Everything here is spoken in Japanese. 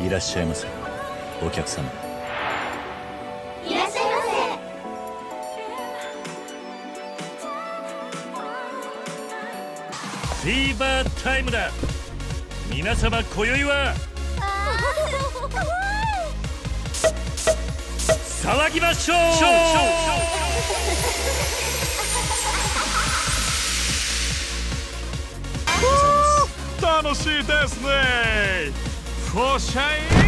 いらっしゃいませ。お客様。いらっしゃいまフィーバータイムだ。皆様今宵は騒ぎましょう。楽しいですねこしゃい